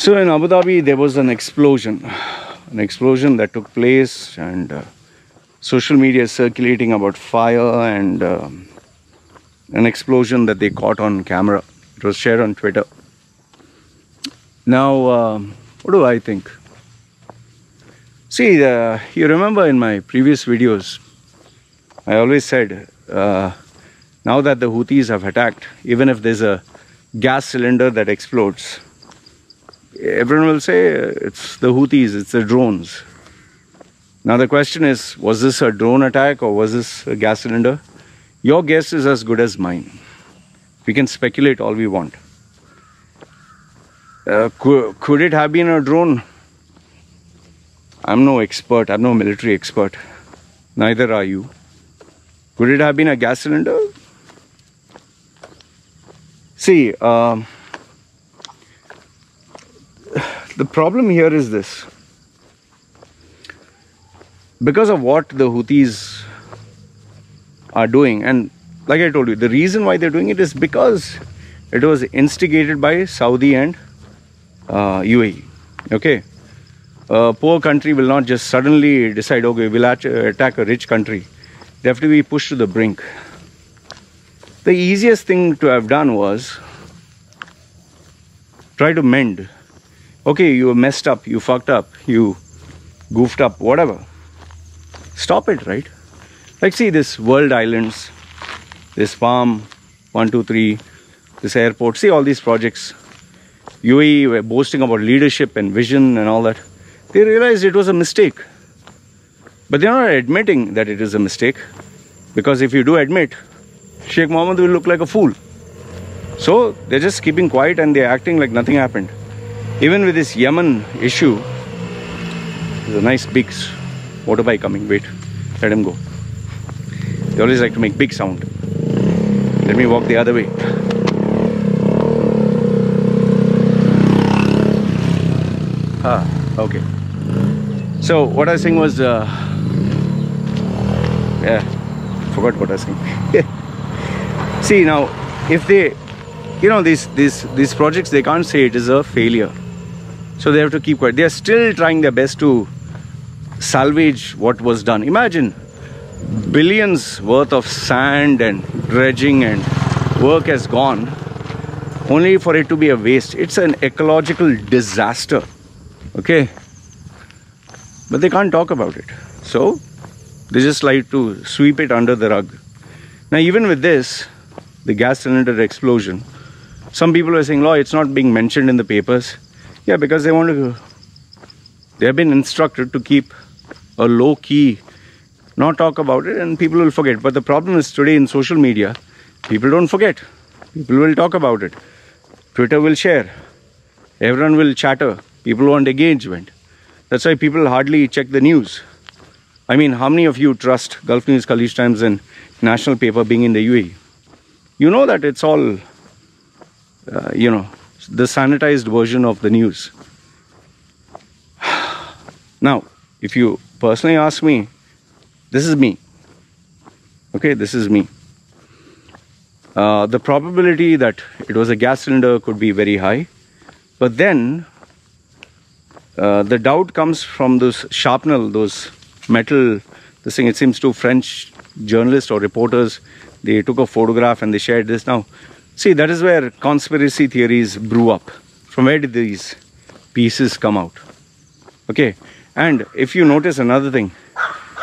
So in Abu Dhabi, there was an explosion, an explosion that took place, and uh, social media is circulating about fire and um an explosion that they caught on camera. It was shared on Twitter. Now, um, what do I think? See, uh, you remember in my previous videos, I always said, uh, now that the Houthis have attacked, even if there's a gas cylinder that explodes, everyone will say it's the Houthis, it's the drones. Now the question is, was this a drone attack or was this a gas cylinder? Your guess is as good as mine. We can speculate all we want. Uh, could, could it have been a drone? I'm no expert, I'm no military expert. Neither are you. Could it have been a gas cylinder? See, um, the problem here is this. Because of what the Houthis are doing, and like I told you, the reason why they're doing it is because it was instigated by Saudi and uh, UAE. Okay, a poor country will not just suddenly decide, okay, we'll attack a rich country. They have to be pushed to the brink. The easiest thing to have done was try to mend. Okay, you messed up, you fucked up, you goofed up, whatever. Stop it, right? Like, see this World Islands, this Palm, one, two, three, this airport. See all these projects. UAE were boasting about leadership and vision and all that. They realized it was a mistake. But they're not admitting that it is a mistake. Because if you do admit, Sheikh Mohammed will look like a fool. So they're just keeping quiet and they're acting like nothing happened. Even with this Yemen issue, there's a nice big motorbike coming. Wait, let him go. They always like to make big sound. Let me walk the other way. Ah, okay. So what I was saying was, uh, yeah, forgot what I was saying. See now, if they, you know, these these these projects, they can't say it is a failure, so they have to keep quiet. They are still trying their best to salvage what was done. Imagine billions worth of sand and dredging and work has gone only for it to be a waste. It's an ecological disaster. Okay? But they can't talk about it. So they just like to sweep it under the rug. Now, even with this, the gas cylinder explosion, some people are saying, Loy, it's not being mentioned in the papers. Yeah, because they want to, they have been instructed to keep a low key, not talk about it, and people will forget. But the problem is today in social media, people don't forget. People will talk about it. Twitter will share. Everyone will chatter. People want engagement. That's why people hardly check the news. I mean, how many of you trust Gulf News, Khaleej Times, and national paper being in the UAE? You know that it's all, uh, you know, the sanitized version of the news. Now, if you personally ask me, this is me. Okay, this is me. Uh, the probability that it was a gas cylinder could be very high. But then uh, the doubt comes from those sharpnel, those metal, this thing. It seems to French journalists or reporters, they took a photograph and they shared this. Now, see, that is where conspiracy theories brew up. From where did these pieces come out? Okay, and if you notice another thing,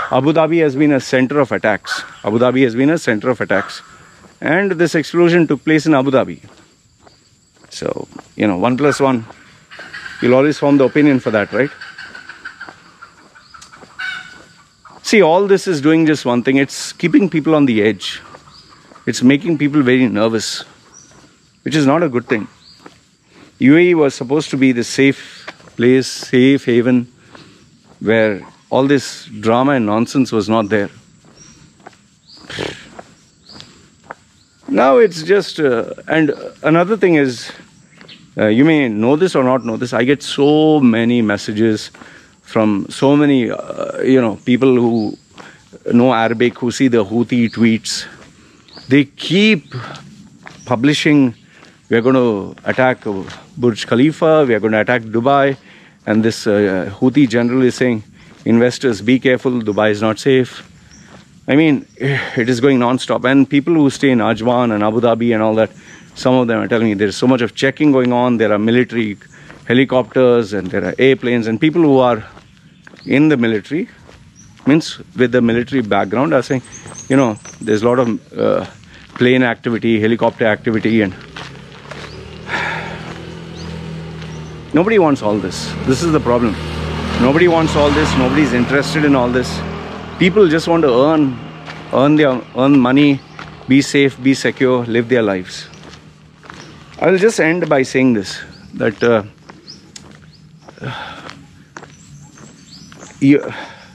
Abu Dhabi has been a center of attacks. Abu Dhabi has been a center of attacks. And this explosion took place in Abu Dhabi. So, you know, one plus one, you'll always form the opinion for that, right? See, all this is doing just one thing it's keeping people on the edge, it's making people very nervous, which is not a good thing. UAE was supposed to be the safe place, safe haven, where all this drama and nonsense was not there. Now it's just, uh, and another thing is, uh, you may know this or not know this. I get so many messages from so many, uh, you know, people who know Arabic, who see the Houthi tweets. They keep publishing, we're going to attack Burj Khalifa, we are going to attack Dubai. And this uh, Houthi general is saying, investors, be careful, Dubai is not safe. I mean, it is going non-stop. And people who stay in Ajman and Abu Dhabi and all that, some of them are telling me there's so much of checking going on. There are military helicopters and there are airplanes and people who are in the military, means with the military background are saying, you know, there's a lot of uh, plane activity, helicopter activity and nobody wants all this. This is the problem. Nobody wants all this. Nobody's interested in all this people just want to earn earn their earn money be safe be secure live their lives i'll just end by saying this that uh, you,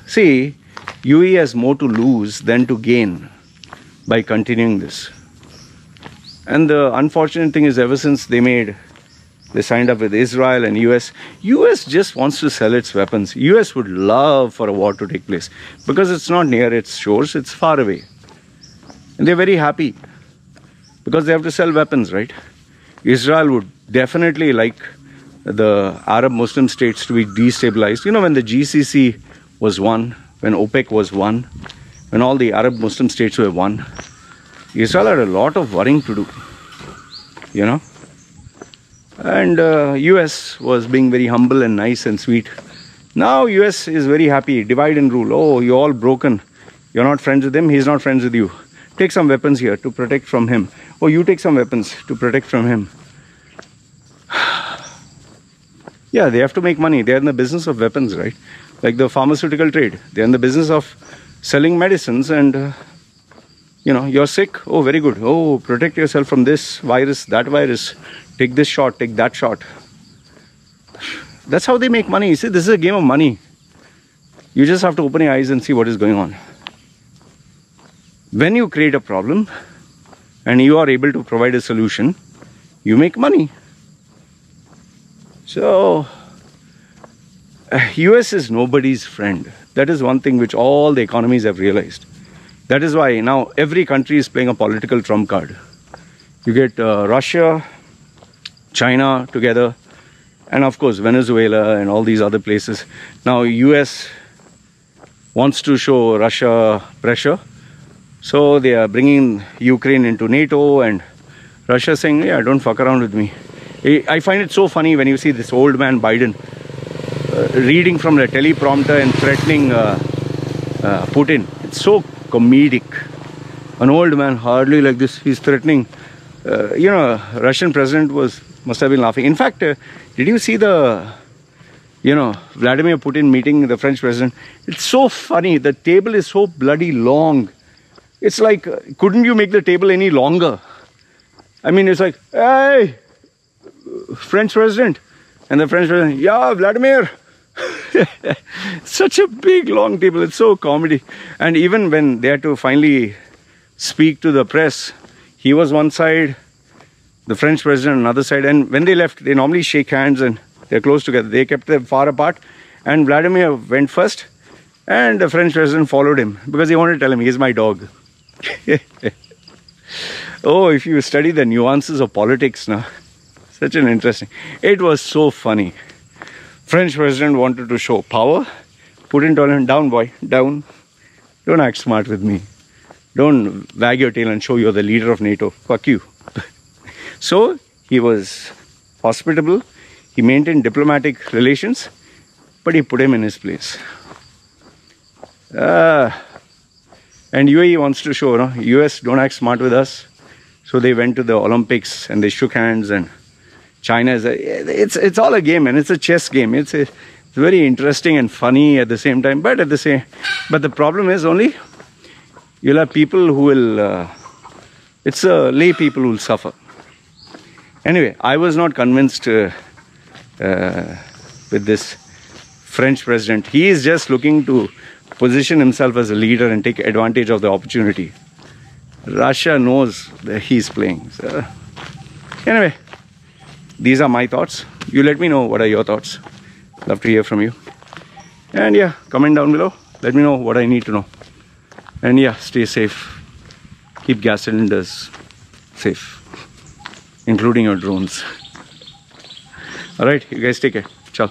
see UAE has more to lose than to gain by continuing this and the unfortunate thing is ever since they made they signed up with Israel and US. US just wants to sell its weapons. US would love for a war to take place because it's not near its shores, it's far away. And they're very happy because they have to sell weapons, right? Israel would definitely like the Arab Muslim states to be destabilized. You know, when the GCC was one, when OPEC was one, when all the Arab Muslim states were one, Israel had a lot of worrying to do. You know? And uh, US was being very humble and nice and sweet. Now US is very happy, divide and rule. Oh, you're all broken. You're not friends with him, he's not friends with you. Take some weapons here to protect from him. Oh, you take some weapons to protect from him. yeah, they have to make money. They're in the business of weapons, right? Like the pharmaceutical trade. They're in the business of selling medicines and uh, you know, you're sick. Oh, very good. Oh, protect yourself from this virus, that virus take this shot, take that shot. That's how they make money. You see, this is a game of money. You just have to open your eyes and see what is going on. When you create a problem and you are able to provide a solution, you make money. So, uh, US is nobody's friend. That is one thing which all the economies have realized. That is why now every country is playing a political trump card. You get uh, Russia, China together, and of course Venezuela and all these other places. Now US wants to show Russia pressure, so they are bringing Ukraine into NATO and Russia saying, yeah, don't fuck around with me. I find it so funny when you see this old man Biden uh, reading from the teleprompter and threatening uh, uh, Putin. It's so comedic. An old man, hardly like this, he's threatening. Uh, you know, Russian president was must have been laughing. In fact, uh, did you see the, you know, Vladimir Putin meeting the French president? It's so funny. The table is so bloody long. It's like, uh, couldn't you make the table any longer? I mean, it's like, hey, French president. And the French president, yeah, Vladimir. Such a big long table. It's so comedy. And even when they had to finally speak to the press, he was one side, the French president another side. And when they left, they normally shake hands and they're close together. They kept them far apart. And Vladimir went first, and the French president followed him because he wanted to tell him, he's my dog. oh, if you study the nuances of politics now, such an interesting. It was so funny. French president wanted to show power. Putin told him, down boy, down. Don't act smart with me. Don't wag your tail and show you're the leader of NATO. Fuck you. So he was hospitable, he maintained diplomatic relations, but he put him in his place. Uh, and UAE wants to show, no, US don't act smart with us. So they went to the Olympics and they shook hands and China is a, it's it's all a game and it's a chess game. It's a, it's very interesting and funny at the same time. But at the same, but the problem is only you'll have people who will. Uh, it's uh, lay people who will suffer. Anyway, I was not convinced uh, uh, with this French president. He is just looking to position himself as a leader and take advantage of the opportunity. Russia knows that he's playing. So, anyway, these are my thoughts. You let me know what are your thoughts. Love to hear from you. And yeah, comment down below. Let me know what I need to know. And yeah, stay safe. Keep gas cylinders safe including your drones. All right, you guys take care. Ciao.